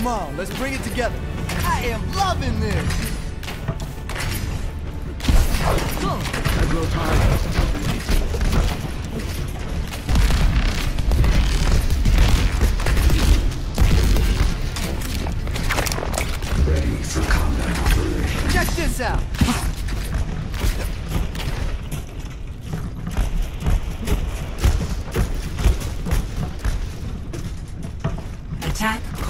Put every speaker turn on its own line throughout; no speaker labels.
Come on, let's bring it together. I am loving this.
I grow tired.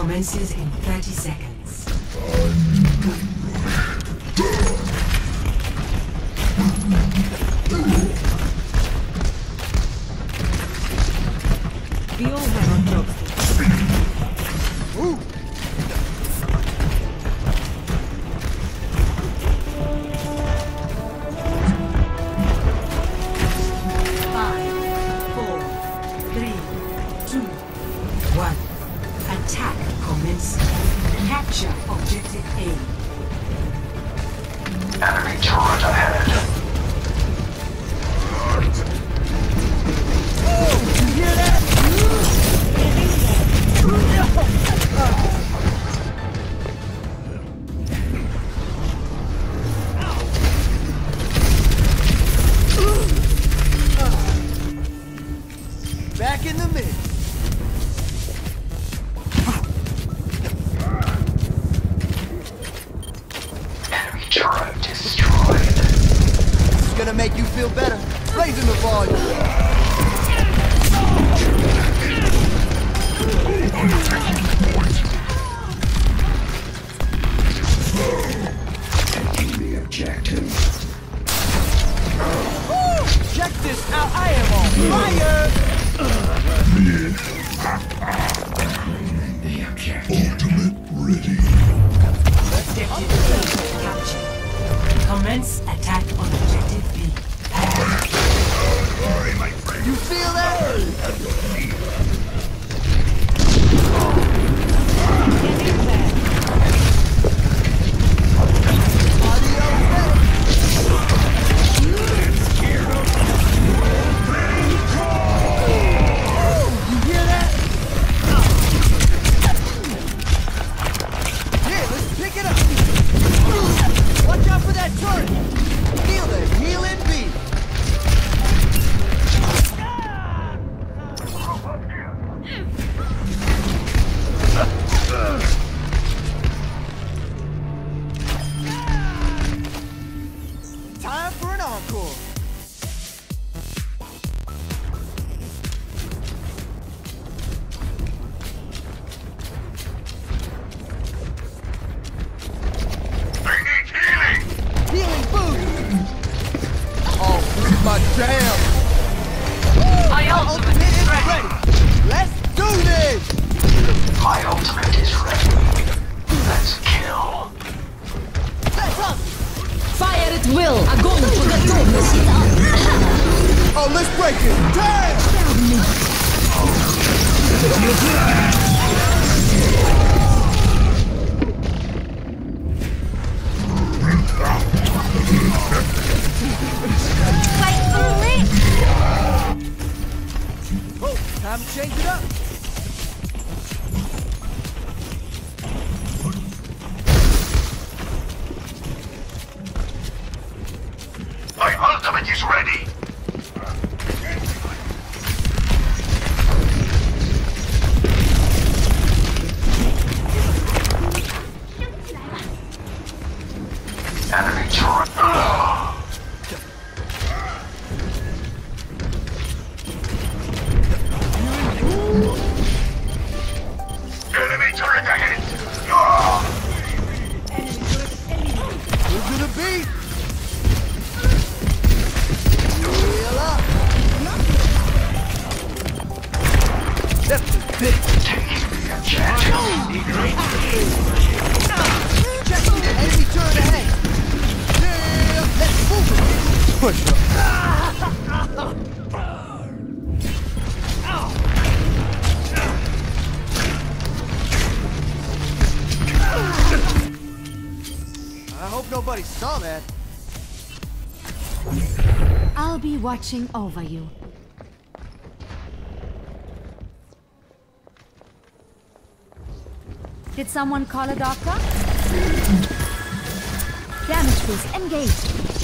Commences in 30 seconds.
We all have our
Five, four, three, two, one. Attack commencing. Capture objective A.
Enemy turret ahead.
You hear that? Back in the mix.
Turret destroyed.
It's gonna make you feel better. Raising the volume.
Taking the objective.
Woo! Check this out. I am on fire. Who's
I'll be watching over you.
Did someone call a doctor? Damage boost engaged.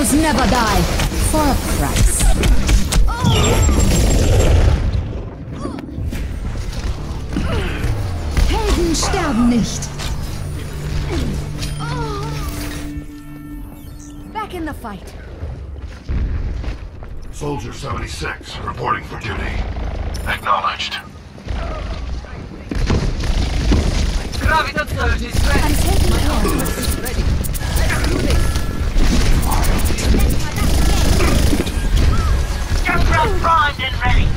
Heroes never die. For a price. Helden sterben nicht.
Back in the fight.
Soldier 76, reporting for duty. Acknowledged.
Graviton surge is ready.
I'm taking
primed and ready.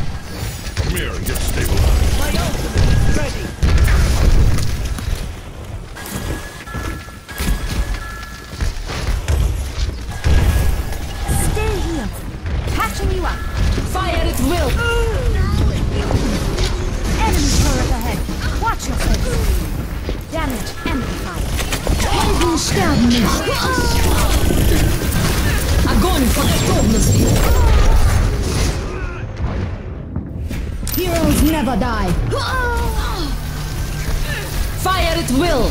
Come here and get stabilized.
My ultimate is ready.
Stay here. Patching you up.
Fire at will.
Enemy turret ahead. Watch your face. Damage amplified.
Helden sterben nicht. Огонь по готовности. Heroes never die. Fire at will.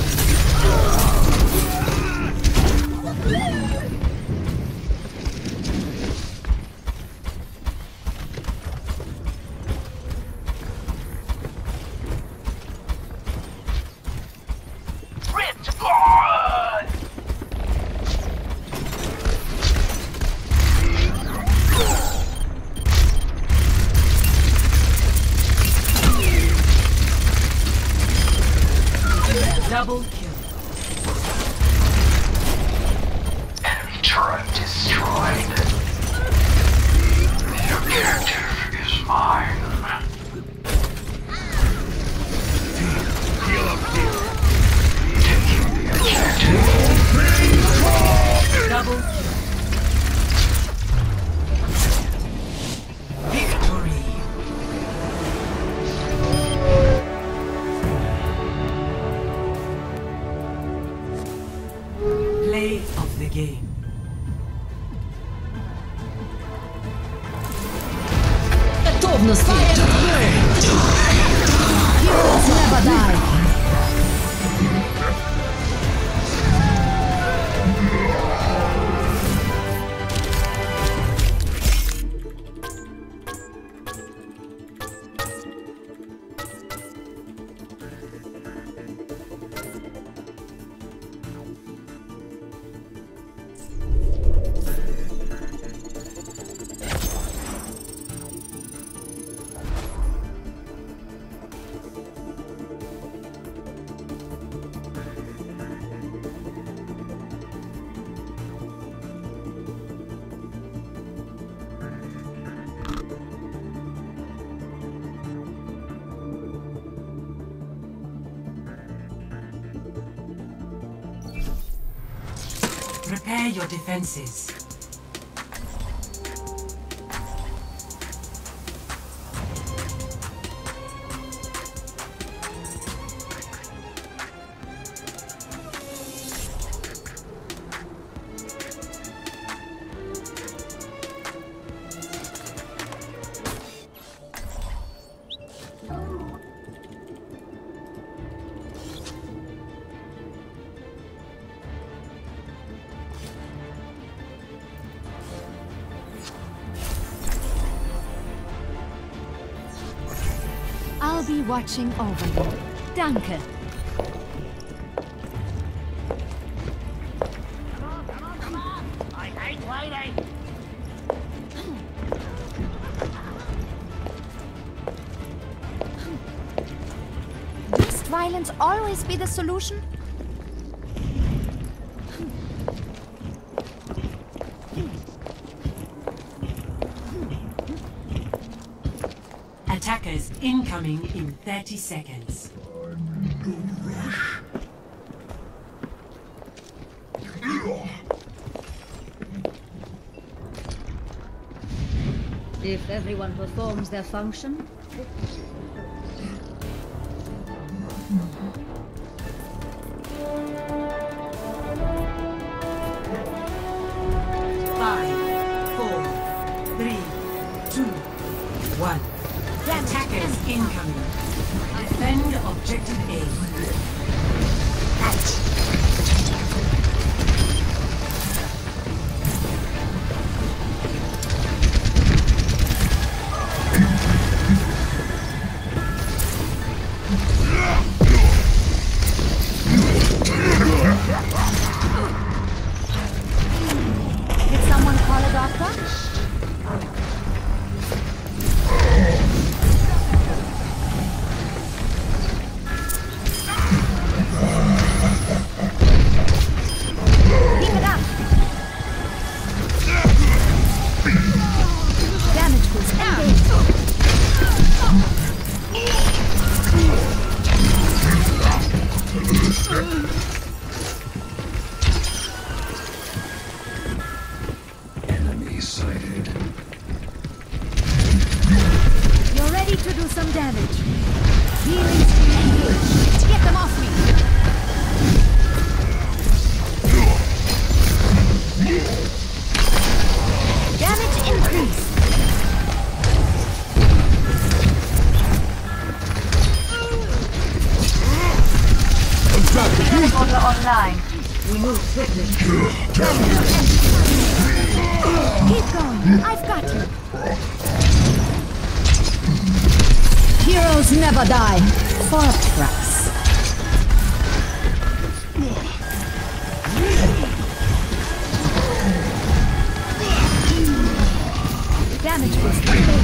Prepare your defenses.
will be watching over you. Danke. violence always be the solution?
Attackers incoming in 30 seconds.
If everyone performs their function,
Incoming. Defend objective A.
Ouch. wounded. Keep going. I've got you.
Heroes never die. For Trax.
Damage
was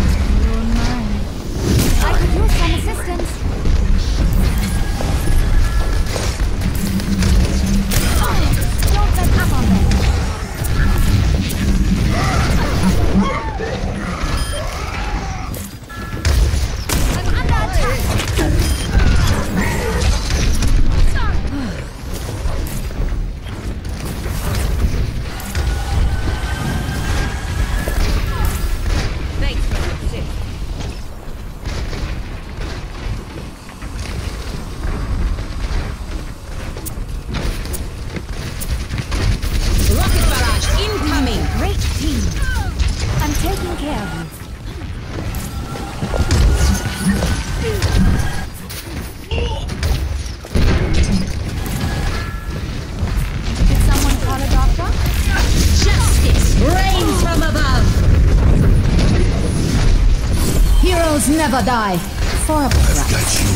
never die. I've
got you.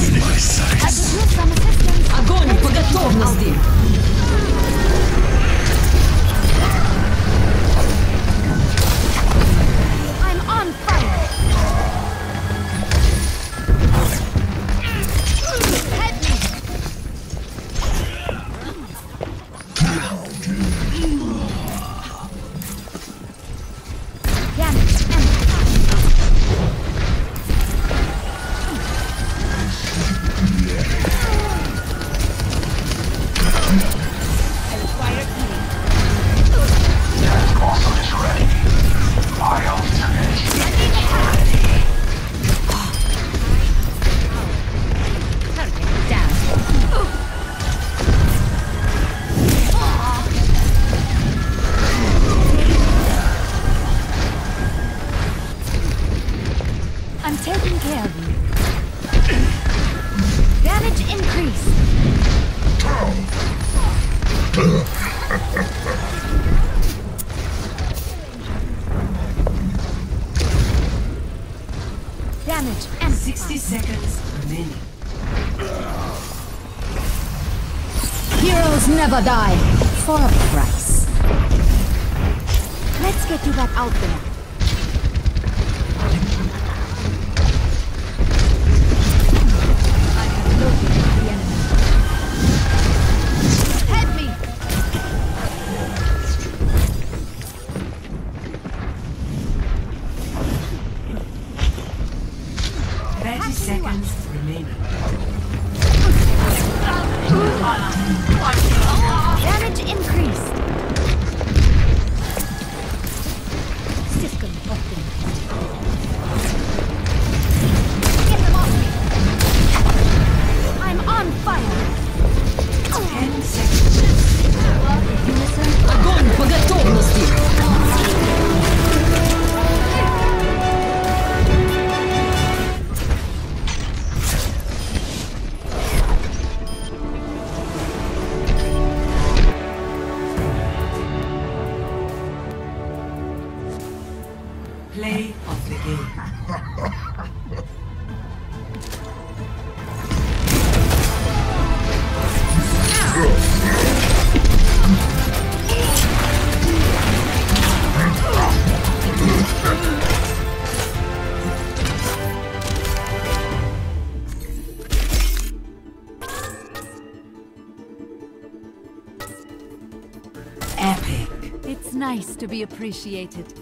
damage and
60 seconds remaining.
Heroes never die for a price.
Let's get you back out there.
30 seconds remaining.
Damage increased. It's nice to be appreciated.